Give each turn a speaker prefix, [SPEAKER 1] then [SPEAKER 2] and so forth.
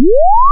[SPEAKER 1] you